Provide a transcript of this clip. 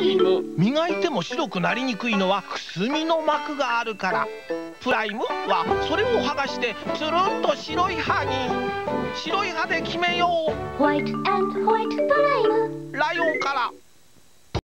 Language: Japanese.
イム磨いても白くなりにくいのはくすみの膜があるから。プライムはそれを剥がしてつるんと白い歯に。白い歯で決めよう。ホワイトホワイトプライムライオンから。